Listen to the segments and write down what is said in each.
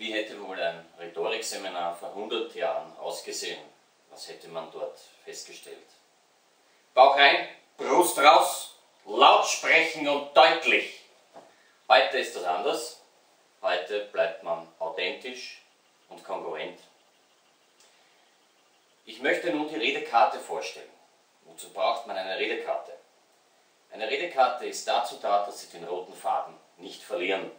Wie hätte wohl ein Rhetorikseminar vor 100 Jahren ausgesehen? Was hätte man dort festgestellt? Bauch rein, Brust raus, laut sprechen und deutlich. Heute ist das anders. Heute bleibt man authentisch und kongruent. Ich möchte nun die Redekarte vorstellen. Wozu braucht man eine Redekarte? Eine Redekarte ist dazu da, dass Sie den roten Faden nicht verlieren.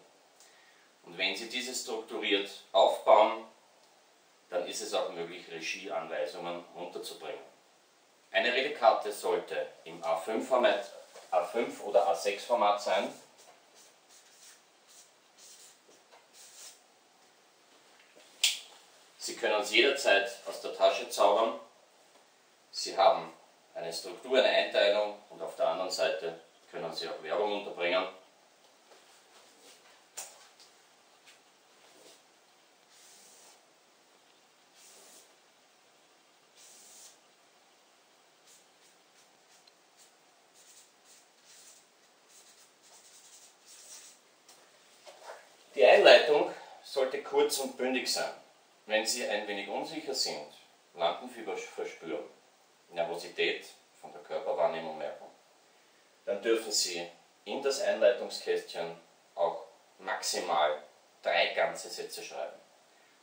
Und wenn Sie diese strukturiert aufbauen, dann ist es auch möglich, Regieanweisungen unterzubringen. Eine Redekarte sollte im A5-Format, A5 oder A6-Format sein. Sie können es jederzeit aus der Tasche zaubern. Sie haben eine Struktur, eine Einteilung und auf der anderen Seite können Sie auch Werbung unterbringen. Die Einleitung sollte kurz und bündig sein. Wenn Sie ein wenig unsicher sind, Lampenfieber verspüren, Nervosität von der Körperwahrnehmung merken, dann dürfen Sie in das Einleitungskästchen auch maximal drei ganze Sätze schreiben.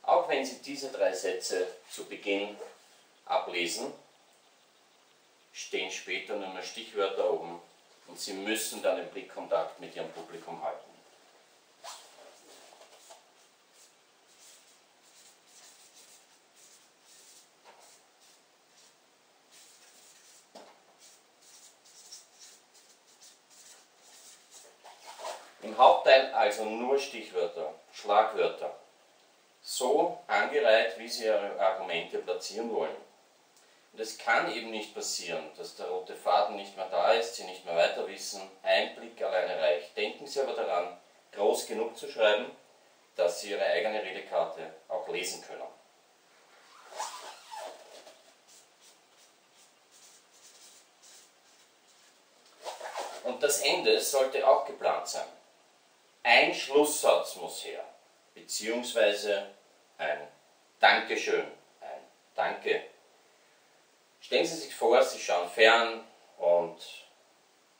Auch wenn Sie diese drei Sätze zu Beginn ablesen, stehen später nur mehr Stichwörter oben und Sie müssen dann den Blickkontakt mit Ihrem Publikum halten. Im Hauptteil also nur Stichwörter, Schlagwörter. So angereiht, wie Sie Ihre Argumente platzieren wollen. Und es kann eben nicht passieren, dass der rote Faden nicht mehr da ist, Sie nicht mehr weiter wissen, ein Blick alleine reicht. Denken Sie aber daran, groß genug zu schreiben, dass Sie Ihre eigene Redekarte auch lesen können. Und das Ende sollte auch geplant sein. Ein Schlusssatz muss her, beziehungsweise ein Dankeschön, ein Danke. Stellen Sie sich vor, Sie schauen fern und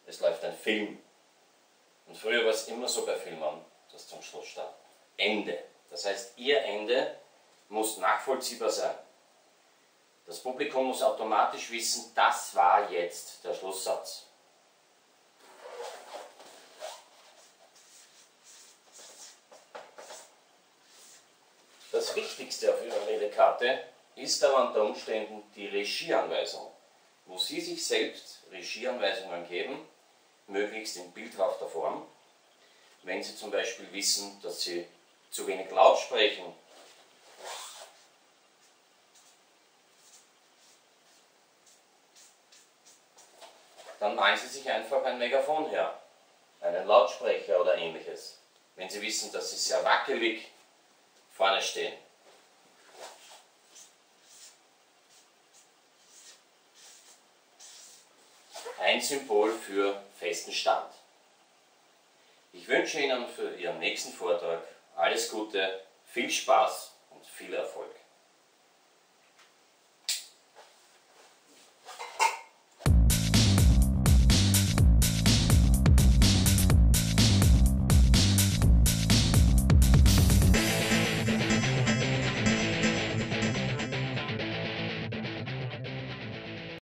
es läuft ein Film. Und früher war es immer so bei Filmen, dass zum Schluss stand Ende. Das heißt, Ihr Ende muss nachvollziehbar sein. Das Publikum muss automatisch wissen, das war jetzt der Schlusssatz. Das Wichtigste auf Ihrer Redekarte ist aber unter Umständen die Regieanweisung, wo Sie sich selbst Regieanweisungen geben, möglichst in bildhafter Form. Wenn Sie zum Beispiel wissen, dass Sie zu wenig laut sprechen, dann malen Sie sich einfach ein Megafon her, einen Lautsprecher oder ähnliches. Wenn Sie wissen, dass Sie sehr wackelig vorne stehen. Ein Symbol für festen Stand. Ich wünsche Ihnen für Ihren nächsten Vortrag alles Gute, viel Spaß und viel Erfolg.